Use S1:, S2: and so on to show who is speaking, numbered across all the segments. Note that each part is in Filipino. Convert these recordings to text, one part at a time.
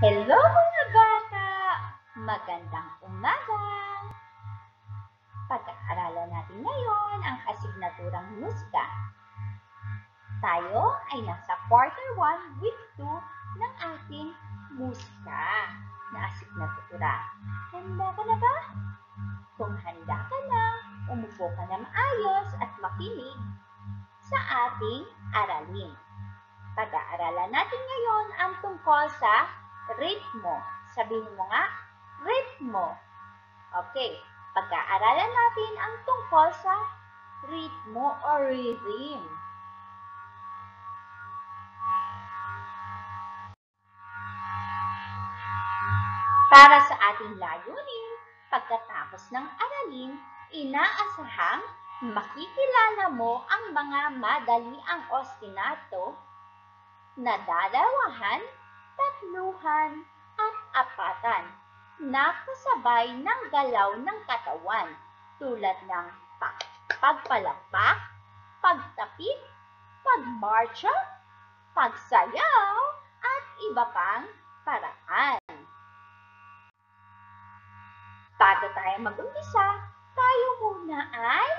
S1: Hello mga bata! Magandang umaga! Pag-aaralan natin ngayon ang asignaturang musika. Tayo ay nasa quarter 1, week 2 ng ating musika na asignatura. Handa ka na ba? Kung handa ka na, umupo ka na maayos at makinig sa ating aralin. Pag-aaralan natin ngayon ang tungkol sa ritmo. Sabihin mo nga, ritmo. Okay, pag-aaralan natin ang tungkol sa ritmo or rhythm. Para sa ating layunin, pagkatapos ng aralin, inaasahang makikilala mo ang mga madaliang ostinato na dalawahan, tatluhan, at apatan na kasabay ng galaw ng katawan tulad ng pagpalakpak, pagtapik, pagmarcha, pagsayaw, at iba pang paraan. Bago tayo mag-umpisa, tayo muna ay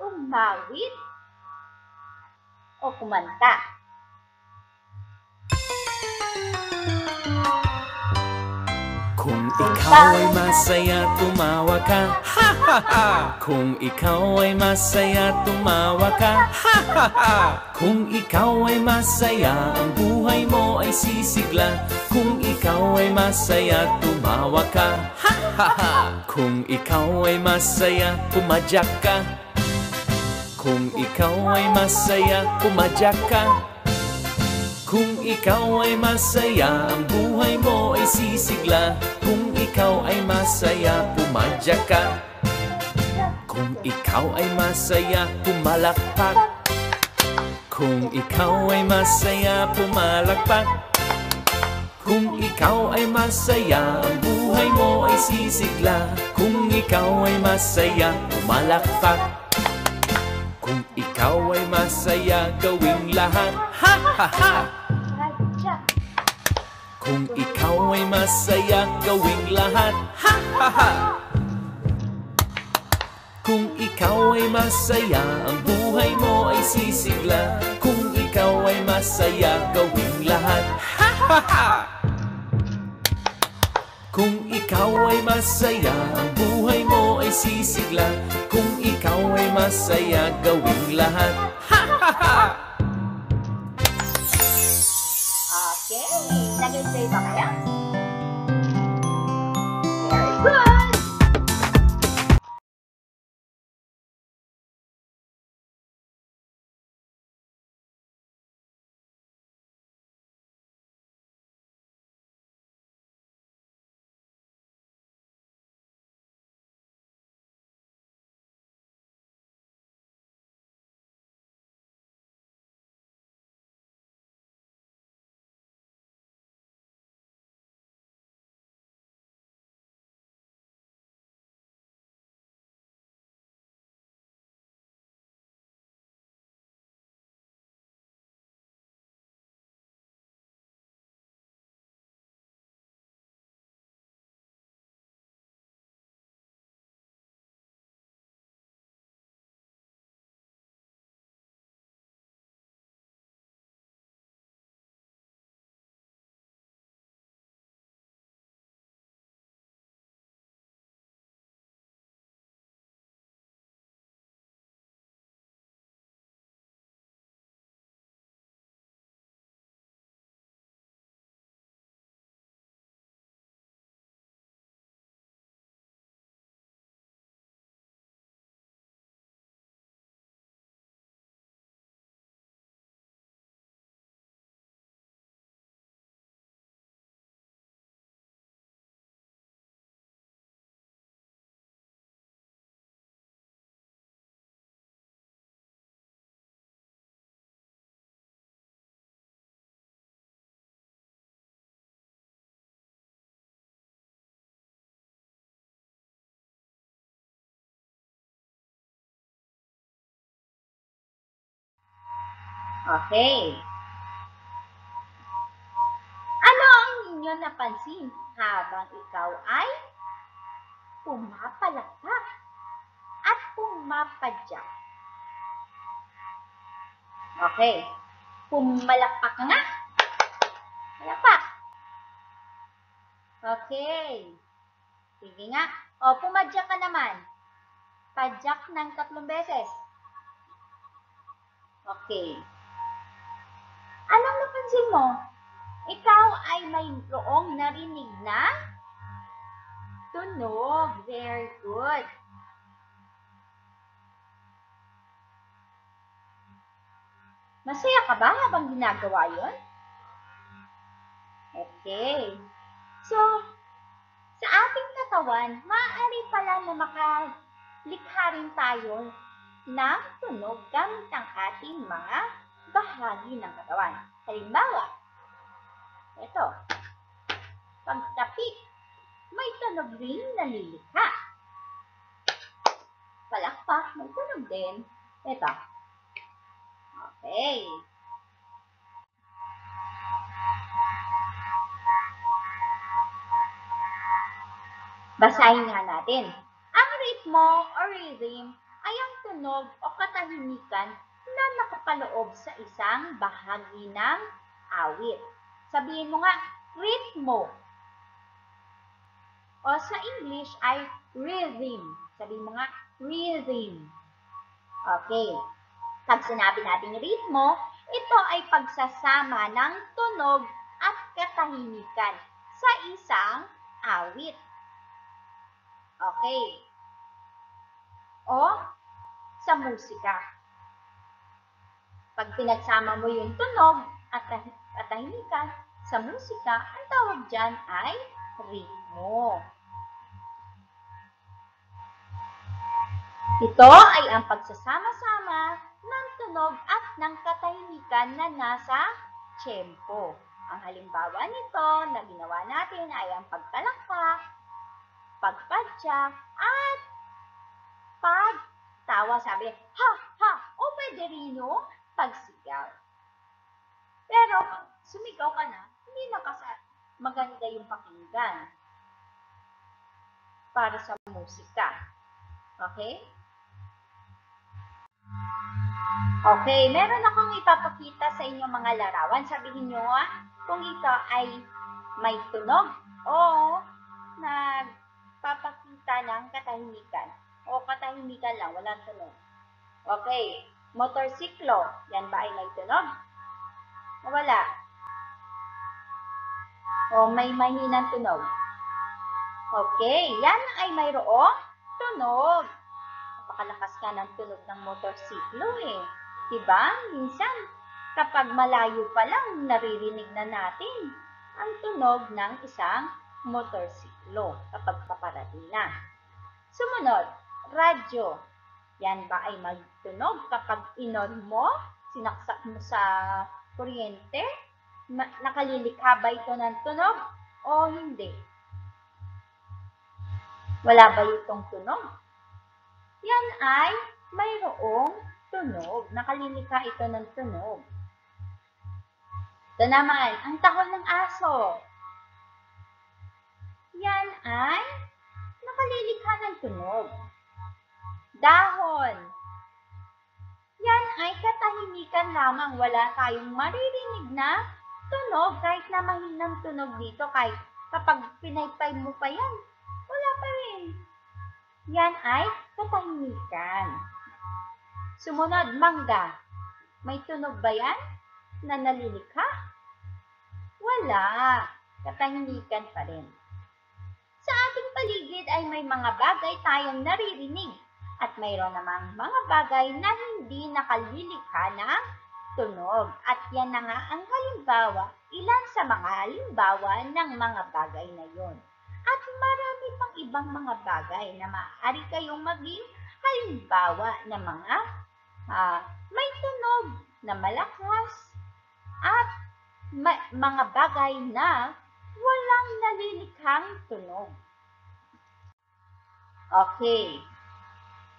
S1: umawit o kumanta.
S2: Kung ikaw ay masaya, tumawa ka. Ha ha ha. Kung ikaw ay masaya, tumawa ka. Ha ha ha. Kung ikaw ay masaya, ang buhay mo ay sisigla. Kung ikaw ay masaya, tumawa ka. Ha ha ha. Kung ikaw ay masaya, pumadyak ka. Kung ikaw ay masaya, pumadyak ka kung ikaw ay masaya, ang buhay mo ay sisigla. Kung ikaw ay masaya, pumadya ka. Kung ikaw ay masaya, pumalakpak. Kung ikaw ay masaya, pumalakpak. Kung ikaw ay masaya, ang buhay mo ay sisigla. Kung ikaw ay masaya, pumalakpak kung ikaw ay masaya, gawing lahat Ha ha ha! Kung ikaw ay masaya, gawing lahat Ha ha ha! Kung ikaw ay masaya, ang buhay mo ay sisigla Kung ikaw ay masaya, gawing lahat Ha ha ha! Kung ikaw ay masaya, ang buhay mo ay sisigla Kung ikaw ay masaya, gawing lahat Ha ha ha!
S1: Okay, nag-enjoy ba kayo? Okay. Ano ang ninyo napansin habang ikaw ay pumapalakpak at pumapadyak. Okay. Pumalakpak nga. Palakpak. Okay. Sige nga. O, pumadyak ka naman. Padyak ng tatlong beses. Okay. Anong napansin mo? Ikaw ay mayroong narinig na tunog. Very good. Masaya ka ba habang ginagawa yon? Okay. So, sa ating katawan, maaari pala na makalikha rin tayo ng tunog gamit ang ating mga bahagi ng katawan. Halimbawa, ito, pagtapik, may tunog rin na lilikha. Palakpak, may tunog din. Ito. Okay. Basahin nga natin. Ang ritmo o rhythm ay ang tunog o katahimikan na nakapaloob sa isang bahagi ng awit. Sabihin mo nga, ritmo. O sa English ay rhythm. Sabihin mo nga, rhythm. Okay. Pag sinabi natin ritmo, ito ay pagsasama ng tunog at katahimikan sa isang awit. Okay. O sa musika. Pag pinagsama mo yung tunog at katahimikan sa musika, ang tawag dyan ay ritmo. Ito ay ang pagsasama-sama ng tunog at ng katahimikan na nasa tiyempo. Ang halimbawa nito na ginawa natin ay ang pagtalakpak, pagpadyak, at pagtawa. Sabi, ha, ha, o pwede rin yung pagsigaw. Pero, sumigaw ka na, hindi na kasi maganda yung pakinggan para sa musika. Okay? Okay, meron akong ipapakita sa inyo mga larawan. Sabihin nyo ah, kung ito ay may tunog o nagpapakita ng katahimikan. O katahimikan lang, walang tunog. Okay, motorsiklo. Yan ba ay may tunog? O wala? O may mahinang tunog? Okay, yan ay mayroong tunog. Napakalakas ka ng tunog ng motorsiklo eh. Diba? Minsan, kapag malayo pa lang, naririnig na natin ang tunog ng isang motorsiklo kapag paparating na. Sumunod, radyo. Yan ba ay magtunog kapag inon mo, sinaksak mo sa kuryente? Nakalilikha ba ito ng tunog o hindi? Wala ba itong tunog? Yan ay mayroong tunog. Nakalilikha ito ng tunog. Ito naman, ang tahol ng aso. Yan ay nakalilikha ng tunog. Dahon. Yan ay katahimikan lamang. Wala tayong maririnig na tunog kahit na mahinang tunog dito. Kahit kapag pinaypay mo pa yan, wala pa rin. Yan ay katahimikan. Sumunod, mangga. May tunog ba yan na nalilikha? Wala. Katahimikan pa rin. Sa ating paligid ay may mga bagay tayong naririnig at mayroon namang mga bagay na hindi nakalilikha ng tunog. At yan na nga ang halimbawa, ilan sa mga halimbawa ng mga bagay na yon. At marami pang ibang mga bagay na maaari kayong maging halimbawa ng mga uh, may tunog na malakas at ma- mga bagay na walang nalilikhang tunog. Okay.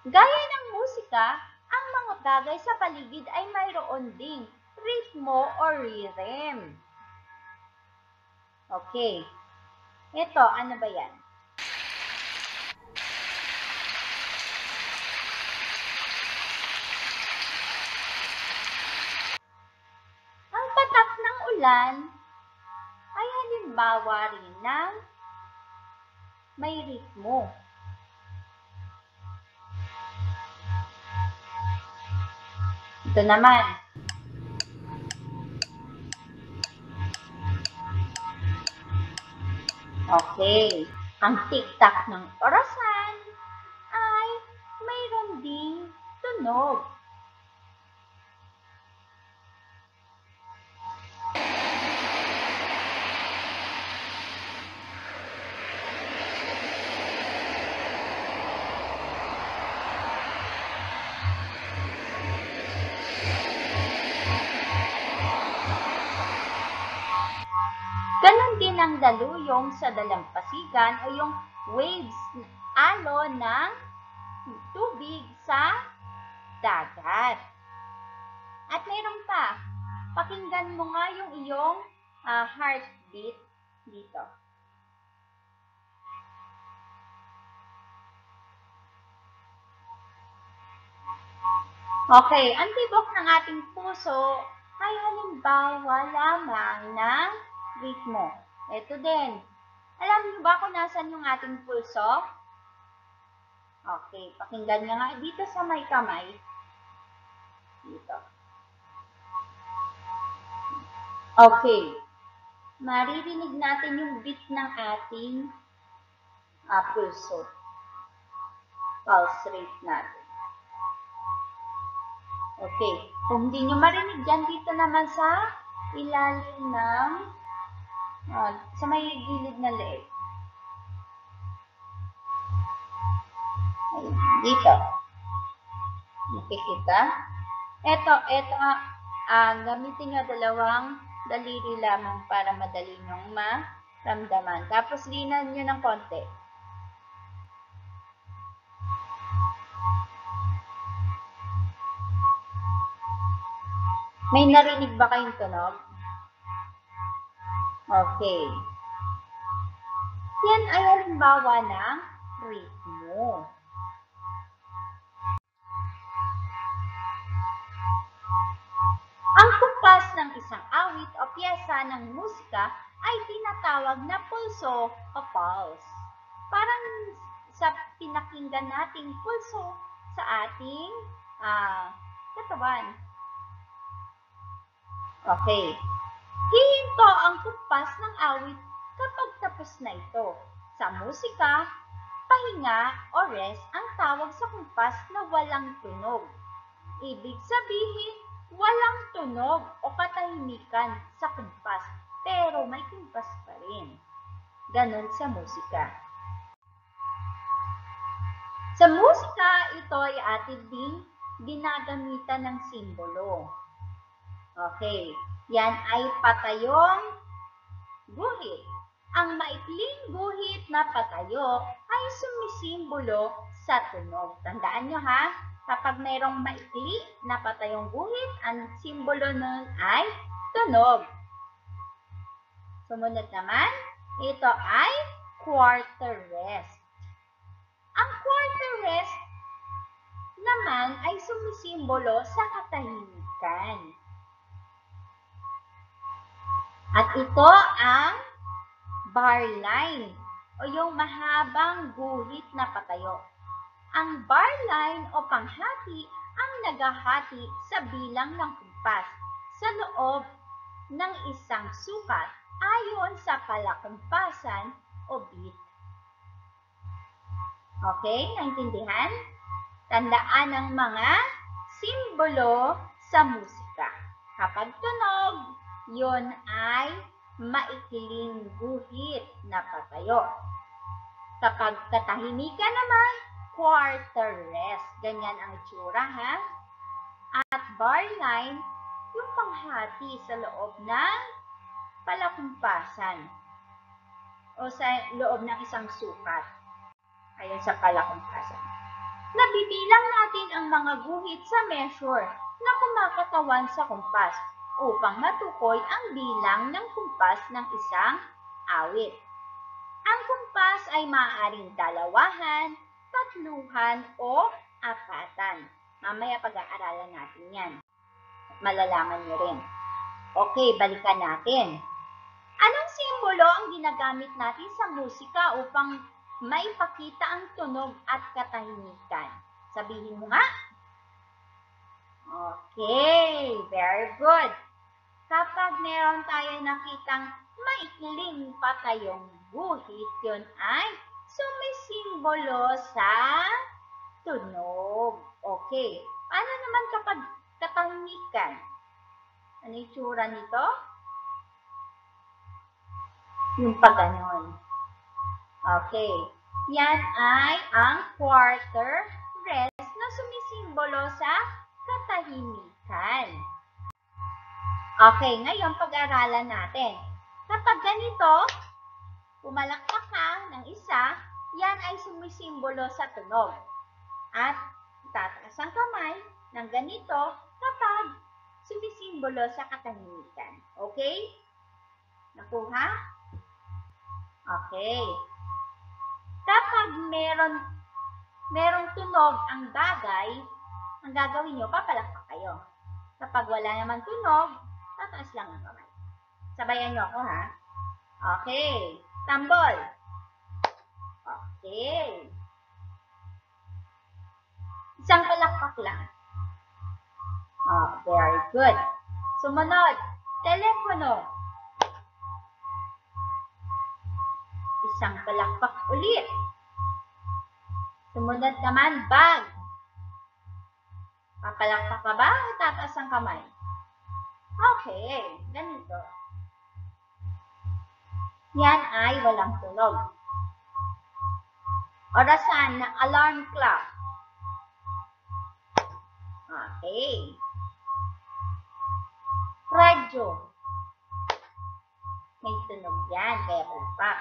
S1: Gaya ng musika, ang mga bagay sa paligid ay mayroon ding ritmo o rhythm. Okay. Ito, ano ba yan? Ang patak ng ulan ay halimbawa rin ng may ritmo. Ito naman. Okay. Ang tiktak ng orasan ay mayroon ding tunog. Ang daluyong sa dalampasigan o yung waves, alo ng tubig sa dagat. At mayroon pa, pakinggan mo nga yung iyong ah, heartbeat dito. Okay, ang tibok ng ating puso ay halimbawa lamang ng ritmo. Ito din. Alam niyo ba kung nasan yung ating pulso? Okay, pakinggan niyo nga dito sa may kamay. Dito. Okay. Maririnig natin yung beat ng ating ah, pulso. Pulse rate natin. Okay. Kung hindi nyo marinig dyan, dito naman sa ilalim ng ah, sa may gilid na leeg. Dito. Nakikita? Ito, ito nga, ah, gamitin nyo dalawang daliri lamang para madali nyong maramdaman. Tapos linan nyo ng konti. May narinig ba kayong tunog? Okay. Yan ay halimbawa ng ritmo. Ang kumpas ng isang awit o piyesa ng musika ay tinatawag na pulso o pulse. Parang sa pinakinggan nating pulso sa ating ah, katawan. Okay. Hihinto ang kumpas ng awit kapag tapos na ito. Sa musika, pahinga o rest ang tawag sa kumpas na walang tunog. Ibig sabihin, walang tunog o katahimikan sa kumpas, pero may kumpas pa rin. Ganon sa musika. Sa musika, ito ay atin ding ginagamitan ng simbolo. Okay, yan ay patayong guhit. Ang maikling guhit na patayo ay sumisimbolo sa tunog. Tandaan nyo ha, kapag mayroong maikli na patayong guhit, ang simbolo nun ay tunog. Sumunod naman, ito ay quarter rest. Ang quarter rest naman ay sumisimbolo sa katahimikan. At ito ang bar line o yung mahabang guhit na patayo. Ang bar line o panghati ang nagahati sa bilang ng kumpas sa loob ng isang sukat ayon sa palakumpasan o beat. Okay, naintindihan? Tandaan ang mga simbolo sa musika. Kapag tunog, yon ay maikling guhit na patayo. Kapag katahimikan naman, quarter rest. Ganyan ang itsura, ha? At bar line, yung panghati sa loob ng palakumpasan o sa loob ng isang sukat. Ayon sa palakumpasan. Nabibilang natin ang mga guhit sa measure na kumakatawan sa kumpas upang matukoy ang bilang ng kumpas ng isang awit. Ang kumpas ay maaaring dalawahan, tatluhan, o apatan. Mamaya pag-aaralan natin yan. Malalaman niyo rin. Okay, balikan natin. Anong simbolo ang ginagamit natin sa musika upang maipakita ang tunog at katahimikan? Sabihin mo nga. Okay, very good. Kapag meron tayo nakitang maikling patayong guhit, yun ay sumisimbolo sa tunog. Okay. Paano naman kapag katahimikan? Ano yung tsura nito? Yung pagganon. Okay. Yan ay ang quarter rest na sumisimbolo sa katahimikan. Okay, ngayon pag-aralan natin. Kapag ganito, pumalakpak ka ng isa, yan ay sumisimbolo sa tunog. At tataas ang kamay ng ganito kapag sumisimbolo sa katahimikan. Okay? Nakuha? Okay. Kapag meron merong tunog ang bagay, ang gagawin nyo, papalakpak kayo. Kapag wala naman tunog, tataas lang ang kamay. Sabayan nyo ako, ha? Okay. Tambol. Okay. Isang palakpak lang. Oh, very good. Sumunod, telepono. Isang palakpak ulit. Sumunod naman, bag. Papalakpak ka ba o tataas ang kamay? Okay, ganito. Yan ay walang tunog. Orasan ng alarm clock. Okay. Radyo. May tunog yan, kaya palpak.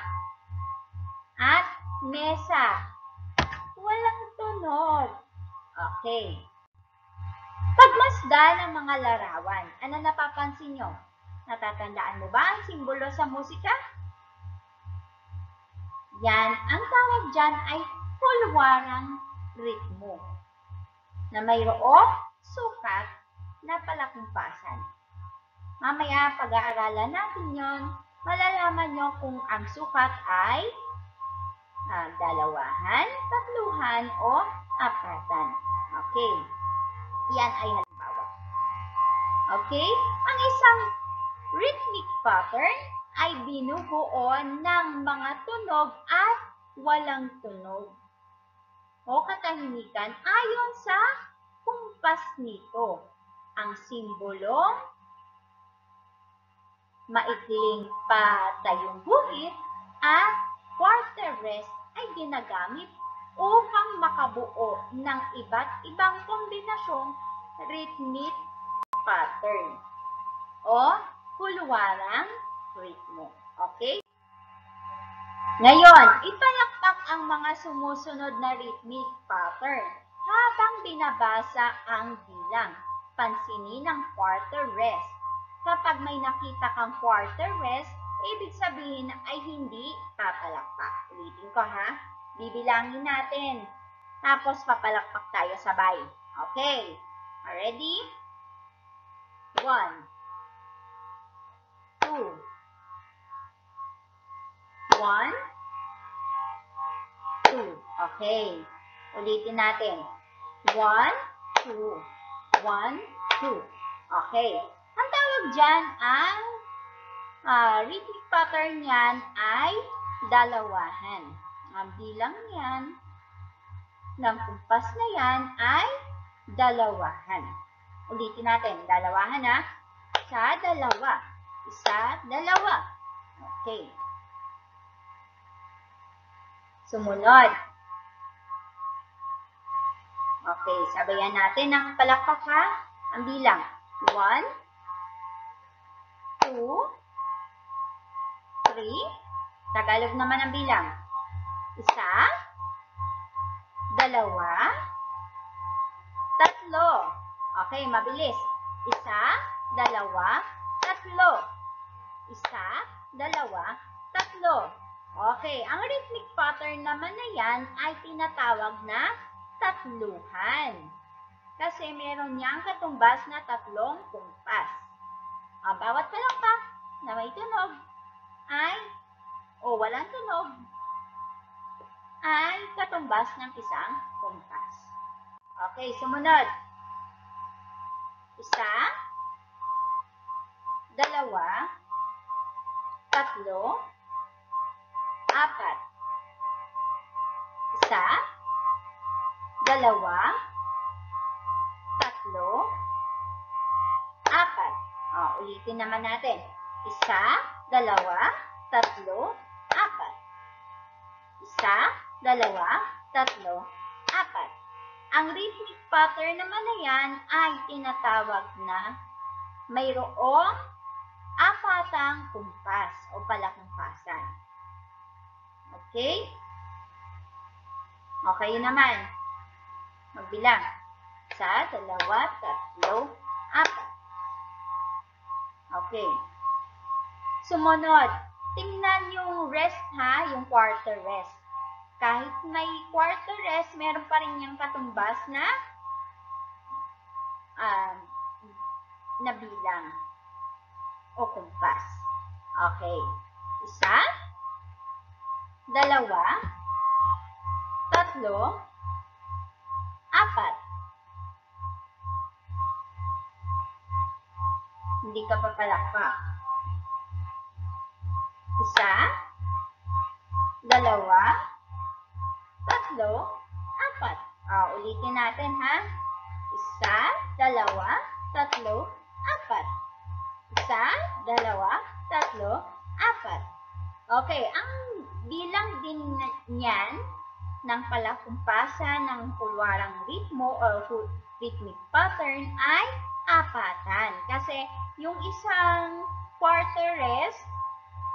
S1: At mesa. Walang tunog. Okay. Pagmasdan ng mga larawan, ano napapansin nyo? Natatandaan mo ba ang simbolo sa musika? Yan, ang tawag dyan ay pulwarang ritmo na mayroong sukat na palakumpasan. Mamaya pag-aaralan natin yon, malalaman nyo kung ang sukat ay ah, dalawahan, tatluhan, o apatan. Okay. Yan ay. Okay? Ang isang rhythmic pattern ay binubuo ng mga tunog at walang tunog o katahimikan ayon sa kumpas nito. Ang simbolong maikling patayong guhit at quarter rest ay ginagamit upang makabuo ng iba't ibang kombinasyong rhythmic pattern o kulwarang ritmo. Okay? Ngayon, ipalakpak ang mga sumusunod na rhythmic pattern habang binabasa ang bilang. Pansinin ang quarter rest. Kapag may nakita kang quarter rest, ibig sabihin ay hindi papalakpak. Ulitin ko ha. Bibilangin natin. Tapos papalakpak tayo sabay. Okay. Ready? One. Two. One. Two. Okay. Ulitin natin. One, two. One, two. Okay. Ang tawag dyan ang ah, rhythmic pattern niyan ay dalawahan. Ang bilang niyan ng kumpas na yan ay dalawahan. Ulitin natin. Dalawahan ha. Isa, dalawa. Isa, dalawa. Okay. Sumunod. Okay, sabayan natin ng palakpak ha. Ang bilang. One, two, three. Tagalog naman ang bilang. Isa, dalawa, tatlo. Okay, mabilis. Isa, dalawa, tatlo. Isa, dalawa, tatlo. Okay, ang rhythmic pattern naman na yan ay tinatawag na tatluhan. Kasi meron niyang katumbas na tatlong kumpas. Ang bawat palakpak na may tunog ay, o walang tunog, ay katumbas ng isang kumpas. Okay, sumunod. Isa, dalawa, tatlo, apat. Isa, dalawa, tatlo, apat. O, ulitin naman natin. Isa, dalawa, tatlo, apat. Isa, dalawa, tatlo, apat. Ang rhythmic pattern naman na yan ay tinatawag na mayroong apatang kumpas o palakumpasan. Okay? Okay naman. Magbilang. Isa, dalawa, tatlo, apat. Okay. Sumunod. Tingnan yung rest ha, yung quarter rest. Kahit may quarter rest, meron pa rin yung katumbas na um, na bilang o kumpas. Okay. Isa, dalawa, tatlo, apat. Hindi ka papalakpak. Isa, dalawa, tatlo, apat. Ah, ulitin natin ha. Isa, dalawa, tatlo, apat. Isa, dalawa, tatlo, apat. Okay, ang bilang din niyan ng palakumpasan ng kulwarang ritmo o hu- rhythmic pattern ay apatan. Kasi yung isang quarter rest,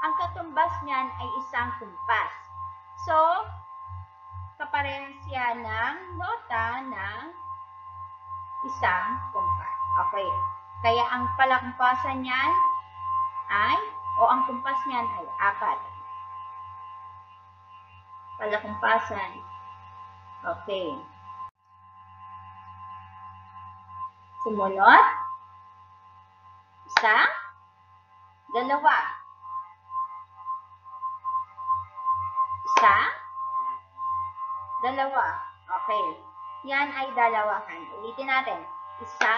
S1: ang katumbas niyan ay isang kumpas. So, kaparehas siya ng nota ng isang kumpas. Okay. Kaya ang palakumpasan niyan ay, o ang kumpas niyan ay apat. Palakumpasan. Okay. Sumunod. Isa. Dalawa. Isa. Dalawa. Okay. Yan ay dalawahan. Ulitin natin. Isa.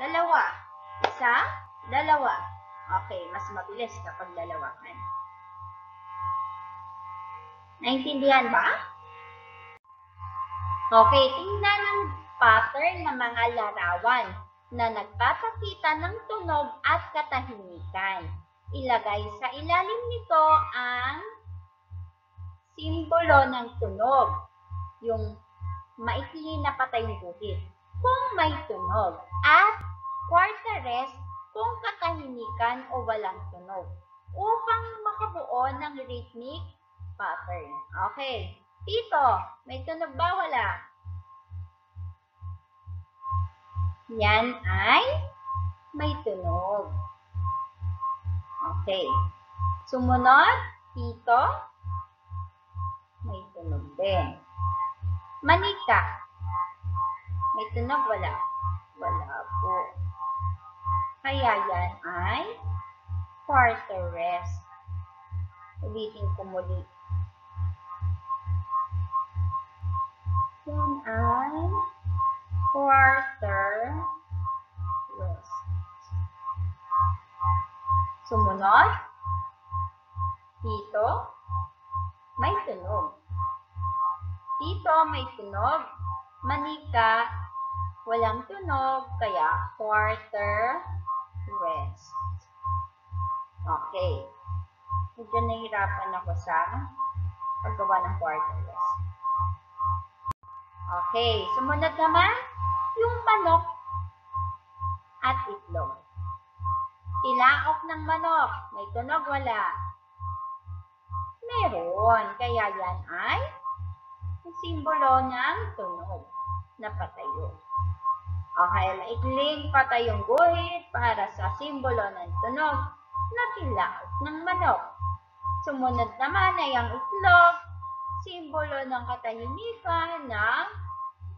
S1: Dalawa. Isa. Dalawa. Okay. Mas mabilis kapag dalawahan. Naintindihan ba? Okay. Tingnan ang pattern ng mga larawan na nagpapakita ng tunog at katahimikan. Ilagay sa ilalim nito ang simbolo ng tunog, yung maikli na patay guhit, kung may tunog, at quarter rest kung katahimikan o walang tunog, upang makabuo ng rhythmic pattern. Okay. Tito, may tunog ba wala? Yan ay may tunog. Okay. Sumunod, tito, may tunog din. Manika. May tunog wala? Wala po. Kaya yan ay rest. Ulitin ko muli. Yan ay rest. Sumunod, dito, may tunog. Dito may tunog. Manika, walang tunog, kaya quarter rest. Okay. Medyo nahihirapan ako sa paggawa ng quarter rest. Okay, sumunod naman, yung manok at itlog. Tilaok ng manok, may tunog wala. Meron, kaya yan ay simbolo ng tunog na patayo. Okay, maikling patayong guhit para sa simbolo ng tunog na tilaok ng manok. Sumunod naman ay ang itlog, simbolo ng katahimikan ng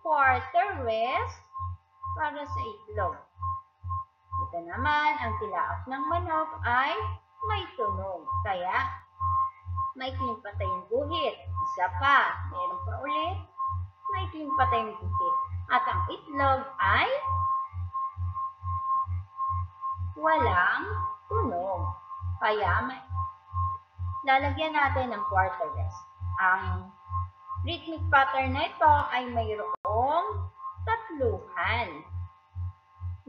S1: quarter rest para sa itlog. Ito naman, ang tilaok ng manok ay may tunog. Kaya, may pa tayong guhit. Isa pa, meron pa ulit, may pa tayong guhit. At ang itlog ay walang tunog. Kaya, may, lalagyan natin ng quarter rest. Ang rhythmic pattern na ito ay mayroong tatluhan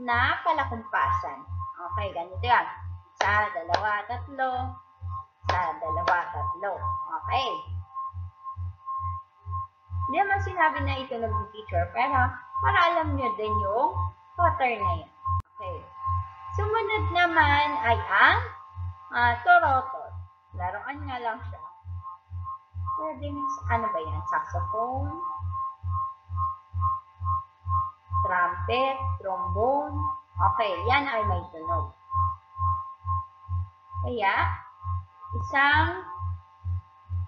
S1: na palakumpasan. Okay, ganito yan. Sa dalawa, tatlo. Sa dalawa, tatlo. Okay. Hindi naman sinabi na ito teacher, pero para alam nyo din yung pattern na yan. Okay. Sumunod naman ay ang uh, torotot. Laruan nga lang siya. Pwedeng, ano ba yan? Saxophone, trumpet, trombone. Okay, yan ay may tunog. Kaya, isang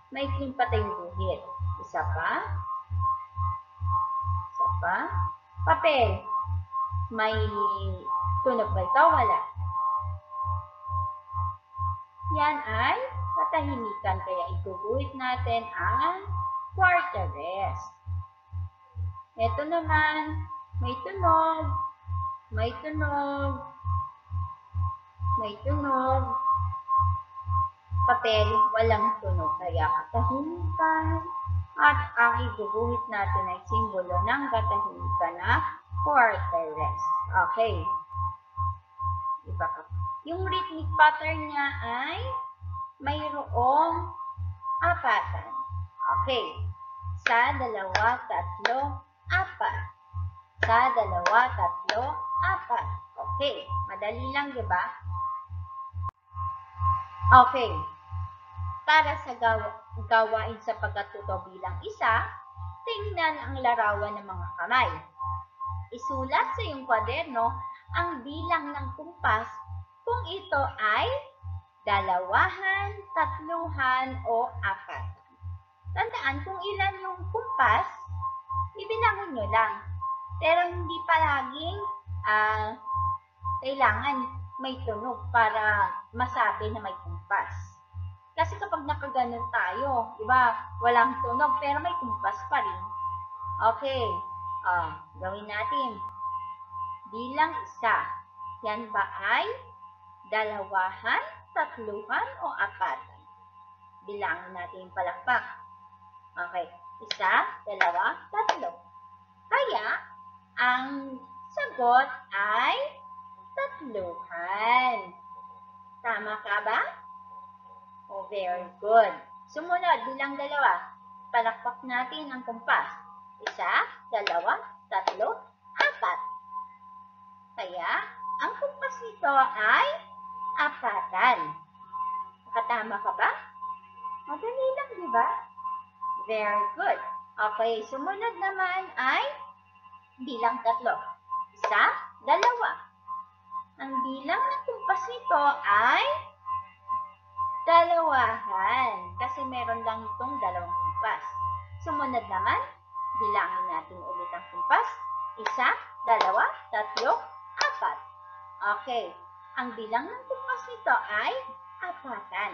S1: may patay guhit. Isa pa. Pa. Papel. May tunog ba ito? Wala. Yan ay katahimikan. Kaya iguguhit natin ang quarter rest. Ito naman, may tunog, may tunog, may tunog, papel, walang tunog. Kaya katahimikan, at ang iguguhit natin ay simbolo ng katahimikan na quarter rest. Okay. Iba ka. Yung rhythmic pattern niya ay mayroong apatan. Okay. Sa dalawa, tatlo, apat. Sa dalawa, tatlo, apat. Okay. Madali lang, di ba? Okay. Para sa gawa, gawain sa pagkatuto bilang isa, tingnan ang larawan ng mga kamay. Isulat sa iyong kwaderno ang bilang ng kumpas kung ito ay dalawahan, tatluhan, o apat. Tandaan kung ilan yung kumpas, ibilangin nyo lang. Pero hindi palaging uh, kailangan may tunog para masabi na may kumpas. Kasi kapag nakaganon tayo, di ba, walang tunog pero may kumpas pa rin. Okay, uh, gawin natin. Bilang isa, yan ba ay dalawahan, tatluhan, o apatan? Bilangin natin palakpak. Okay, isa, dalawa, tatlo. Kaya, ang sagot ay tatluhan. Tama ka ba? Oh, very good. Sumunod, bilang dalawa. Palakpak natin ang kumpas. Isa, dalawa, tatlo, apat. Kaya, ang kumpas nito ay apatan. Nakatama ka ba? Madali lang, di ba? Very good. Okay, sumunod naman ay bilang tatlo. Isa, dalawa. Ang bilang ng kumpas nito ay dalawahan. Kasi meron lang itong dalawang kumpas. Sumunod naman, bilangin natin ulit ang kumpas. Isa, dalawa, tatlo, apat. Okay. Ang bilang ng kumpas nito ay apatan.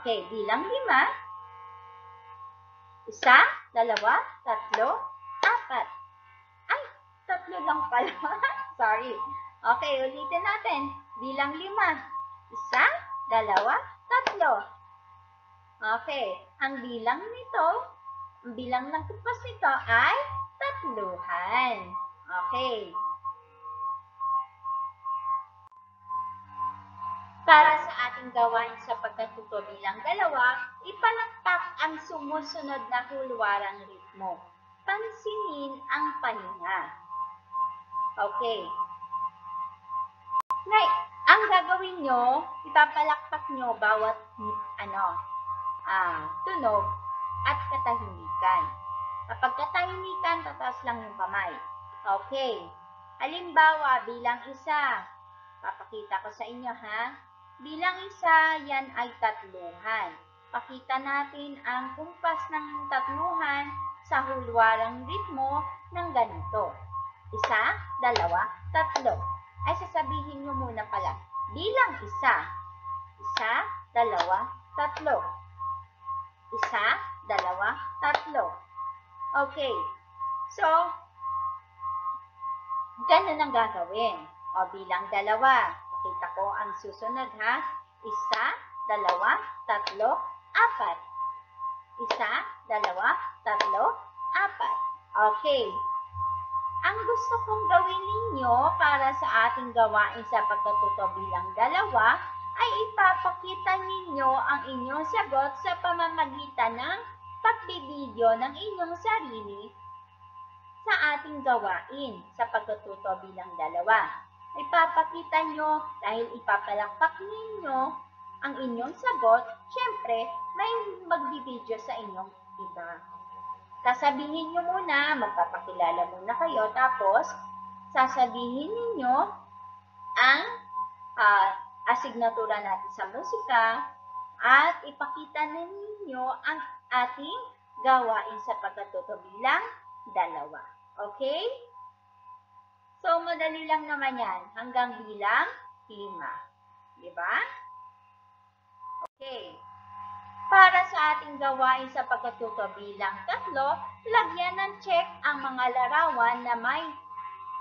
S1: Okay, bilang lima. Isa, dalawa, tatlo, apat. Ay, tatlo lang pala. Sorry. Okay, ulitin natin. Bilang lima. Isa, dalawa, tatlo. Okay, ang bilang nito, ang bilang ng kupas nito ay tatluhan. Okay. Para sa ating gawain sa pagkatuto bilang dalawa, ipalakpak ang sumusunod na hulwarang ritmo. Pansinin ang pahinga. Okay, Nay, ang gagawin nyo, ipapalakpak nyo bawat ano, ah, tunog at katahimikan. Kapag katahimikan, tataas lang yung kamay. Okay. Halimbawa, bilang isa, papakita ko sa inyo ha. Bilang isa, yan ay tatluhan. Pakita natin ang kumpas ng tatluhan sa hulwarang ritmo ng ganito. Isa, dalawa, tatlo. Ay sasabihin nyo muna pala. Bilang isa. Isa, dalawa, tatlo. Isa, dalawa, tatlo. Okay. So, ganun ang gagawin. O bilang dalawa. Pakita ko ang susunod ha. Isa, dalawa, tatlo, apat. Isa, dalawa, tatlo, apat. Okay. Ang gusto kong gawin ninyo para sa ating gawain sa pagkatuto bilang dalawa ay ipapakita ninyo ang inyong sagot sa pamamagitan ng pagbibideo ng inyong sarili sa ating gawain sa pagkatuto bilang dalawa. Ipapakita nyo dahil ipapalakpak ninyo ang inyong sagot, syempre may magbibideo sa inyong iba. Sasabihin nyo muna, magpapakilala muna kayo, tapos sasabihin ninyo ang uh, asignatura natin sa musika at ipakita na ninyo ang ating gawain sa pagkatuto bilang dalawa. Okay? So, madali lang naman yan. Hanggang bilang lima. Diba? Okay. Para sa ating gawain sa pagkatuto bilang tatlo, lagyan ng check ang mga larawan na may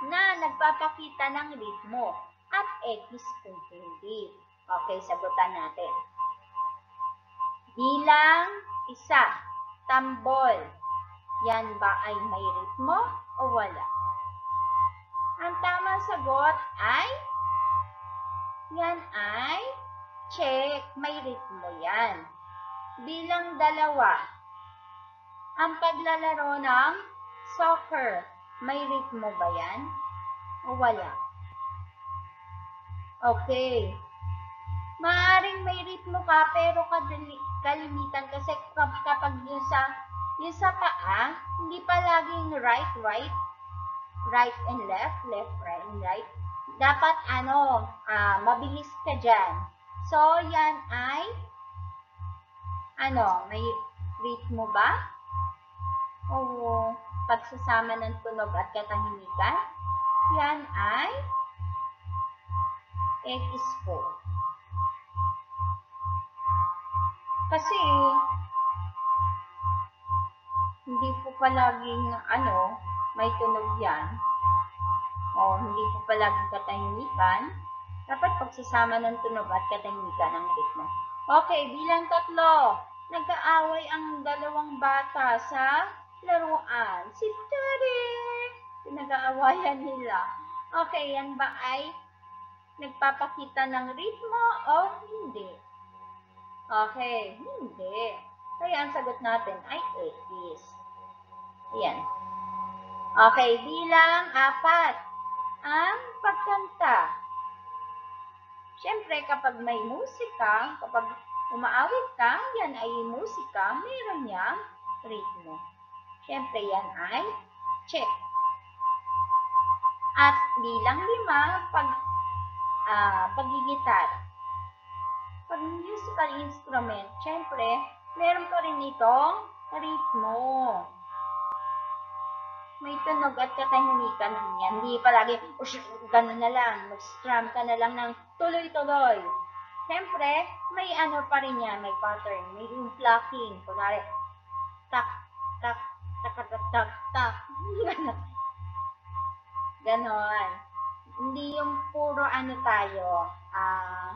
S1: na nagpapakita ng ritmo at X kung hindi. Okay, sagutan natin. Bilang isa, tambol. Yan ba ay may ritmo o wala? Ang tamang sagot ay yan ay check. May ritmo yan. Bilang dalawa, ang paglalaro ng soccer, may ritmo ba yan? O wala? Okay. Maaring may ritmo ka, pero kalimitan kasi kapag yun sa, yun sa paa, hindi pa laging right, right, right and left, left, right, and right. Dapat ano, ah, mabilis ka dyan. So, yan ay, ano, may ritmo ba? O pagsasama ng tunog at katahimikan? Yan ay X po. Kasi, hindi po palaging, ano, may tunog yan. O, hindi po palaging katahimikan. Dapat pagsasama ng tunog at katahimikan ang ritmo. Okay, bilang tatlo. Nag-aaway ang dalawang bata sa laruan. Si Daddy! Pinag-aawayan nila. Okay, yan ba ay nagpapakita ng ritmo o hindi? Okay, hindi. Kaya ang sagot natin ay X. Ayan. Okay, bilang apat. Ang pagkanta. Siyempre, kapag may musika, kapag umaawit ka, yan ay musika, meron niyang ritmo. Siyempre, yan ay check. At bilang lima, pag uh, pagigitar. Pag musical instrument, syempre, meron pa rin itong ritmo. May tunog at katahimikan yan. Hindi palagi, ganun na lang, mag-strum ka na lang ng tuloy-tuloy. Siyempre, may ano pa rin yan, may pattern, may plucking. Kunwari, tak, tak, tak, tak, tak, tak, tak. Ganon. Hindi yung puro ano tayo, ah, uh,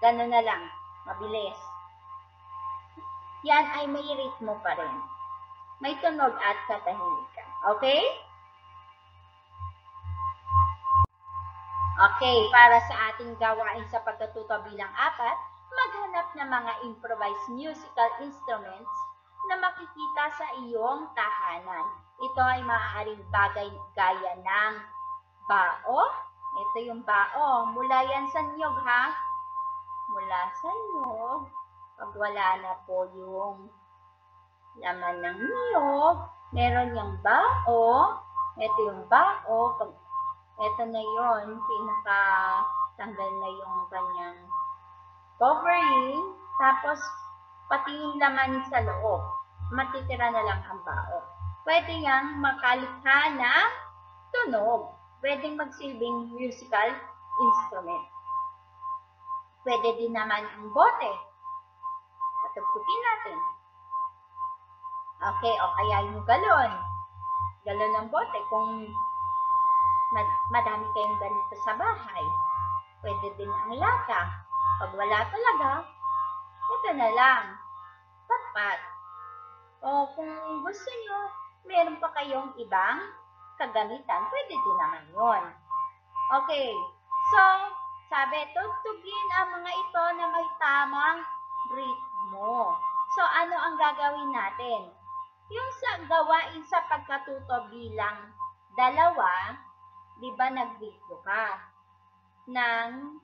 S1: gano'n na lang, mabilis. Yan ay may ritmo pa rin. May tunog at katahimikan. Okay? Okay, para sa ating gawain sa pagkatuto bilang apat, maghanap ng mga improvised musical instruments na makikita sa iyong tahanan. Ito ay maaaring bagay gaya ng bao. Ito yung bao. Mula yan sa nyog, ha? Mula sa nyog. Pag wala na po yung laman ng niyog, meron yung bao. Ito yung bao. Pag ito na yon pinaka tanggal na yung kanyang covering, tapos pati yung laman sa loob. Matitira na lang ang bao. Pwede yang makalikha ng tunog. Pwedeng magsilbing musical instrument. Pwede din naman ang bote. Patugtugin natin. Okay, o kaya yung galon. Galon ng bote. Kung madami kayong ganito sa bahay, pwede din ang lata. Pag wala talaga, ito na lang. Patpat. O kung gusto nyo, meron pa kayong ibang kagamitan, pwede din naman yun. Okay. So, sabi, tugtugin ang mga ito na may tamang ritmo. So, ano ang gagawin natin? Yung sa gawain sa pagkatuto bilang dalawa, di ba nag-video ka ng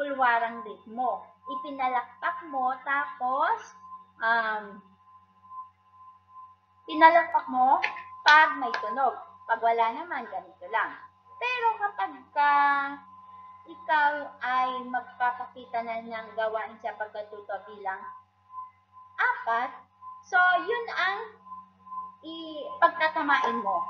S1: hulwarang ritmo. Ipinalakpak mo, tapos, um, pinalakpak mo pag may tunog. Pag wala naman, ganito lang. Pero kapag ka ikaw ay magpapakita na ng gawain sa pagkatuto bilang apat, so yun ang pagtatamain mo.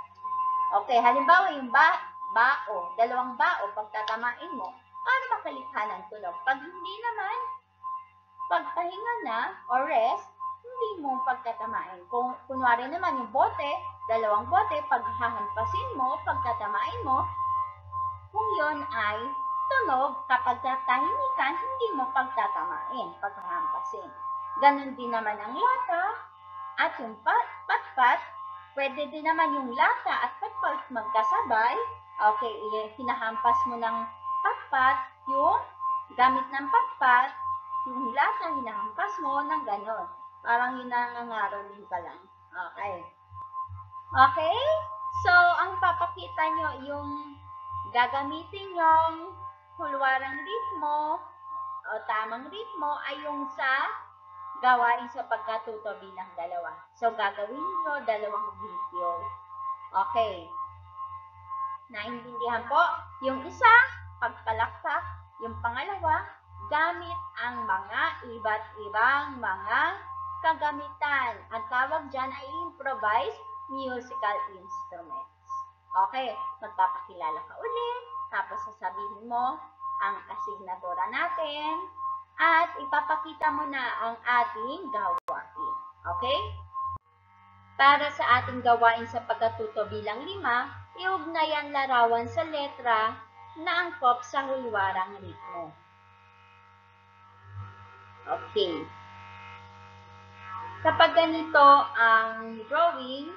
S1: Okay, halimbawa yung ba bao, dalawang bao, pagtatamain mo, para makalikha ng tunog. Pag hindi naman, pagpahinga na or rest, hindi mo pagtatamain. Kung kunwari naman yung bote, dalawang bote, paghahampasin mo, pagtatamain mo, kung yon ay tunog, kapag tatahimikan, hindi mo pagtatamain, paghahampasin. Ganon din naman ang lata at yung pat- patpat, pwede din naman yung lata at patpat magkasabay. Okay, i- hinahampas mo ng patpat, yung gamit ng patpat, yung lata, hinahampas mo ng ganon. Parang yun nangangaroling ka lang. Okay. Okay? So, ang papakita nyo, yung gagamitin yung hulwarang ritmo o tamang ritmo ay yung sa gawain sa pagkatuto bilang dalawa. So, gagawin nyo dalawang video. Okay. Naintindihan po? Yung isa, pagpalakpak. Yung pangalawa, gamit ang mga iba't ibang mga kagamitan. Ang tawag dyan ay improvised musical instruments. Okay, magpapakilala ka ulit, tapos sasabihin mo ang asignatura natin, at ipapakita mo na ang ating gawain. Okay? Para sa ating gawain sa pagkatuto bilang lima, iugnayan larawan sa letra na angkop sa hulwarang ritmo. Okay. Kapag ganito ang drawing,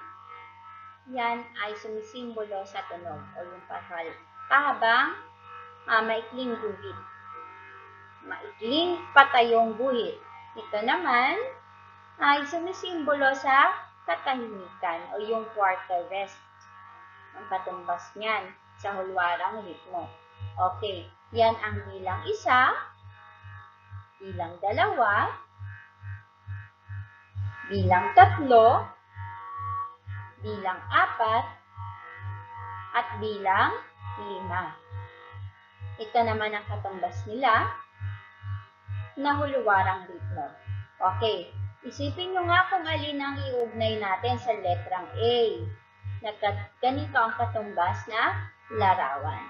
S1: yan ay sumisimbolo sa tunog o yung pasal. Kahabang uh, maikling guhit. Maikling patayong guhit. Ito naman ay sumisimbolo sa katahimikan o yung quarter rest. Ang katumbas niyan sa hulwarang ritmo. Okay, yan ang bilang isa, bilang dalawa, bilang tatlo, bilang apat, at bilang lima. Ito naman ang katumbas nila na huluwarang ritmo. Okay, isipin nyo nga kung alin ang iugnay natin sa letrang A. Nagkat ganito ang katumbas na larawan.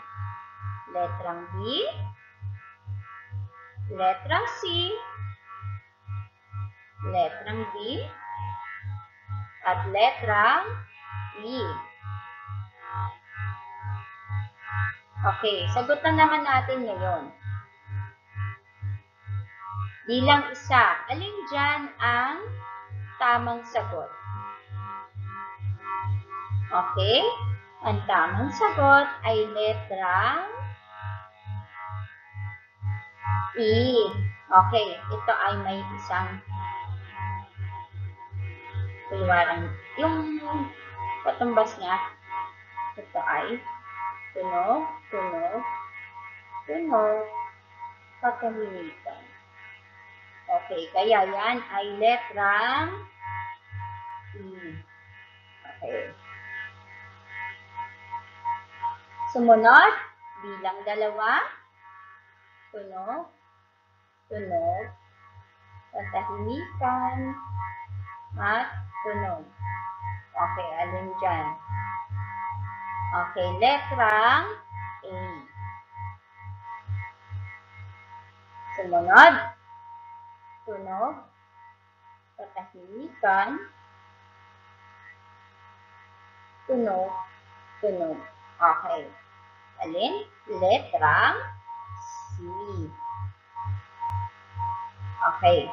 S1: Letrang B, letrang C, letrang D, at letrang E. Okay, sagutan naman natin ngayon. Bilang isa, alin dyan ang tamang sagot? Okay, ang tamang sagot ay letrang E. Okay, ito ay may isang kulwarang. Yung katumbas niya, ito ay tunog, tunog, tunog, katahimikan. Okay, kaya yan ay letrang E. Okay. Sumunod, bilang dalawa, tunog, tunog, katahimikan, at tunog. Okay, alin dyan? Okay, letrang A. Sumunod, tunog, katahimikan, tunog, tunog. Okay. Alin? Letrang C. Okay.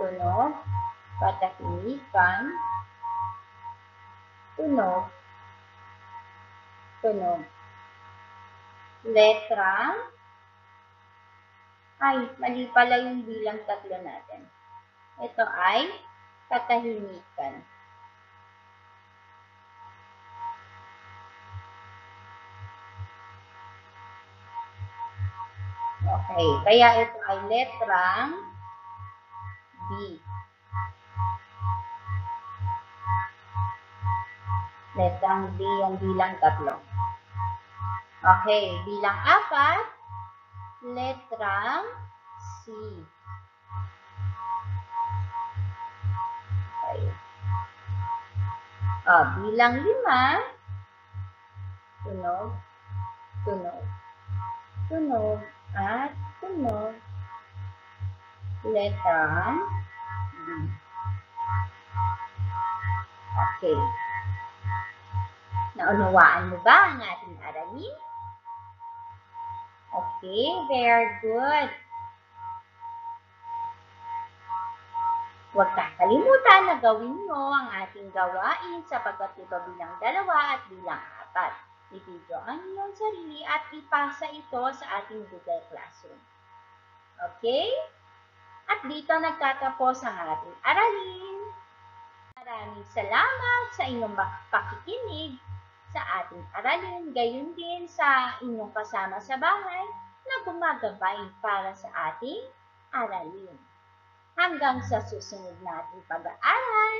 S1: Tunog, katahimikan, tunog, tunog. Letrang ay, mali pala yung bilang tatlo natin. Ito ay katahimikan. Okay, kaya ito ay letrang B. Letrang B yung bilang tatlo. Okay, bilang apat, letrang C. Okay. Ah, bilang lima, tunog, tunog, tunog, at tunog, letrang B. Okay. Naunawaan mo ba ang ating aralin? Okay, very good. Huwag kakalimutan na gawin mo ang ating gawain sapagkat ito bilang dalawa at bilang apat. I-video ang iyong sarili at ipasa ito sa ating Google Classroom. Okay? At dito nagtatapos ang ating aralin. Maraming salamat sa inyong pakikinig sa ating aralin, gayon din sa inyong kasama sa bahay na gumagabay para sa ating aralin. Hanggang sa susunod nating pag-aaral,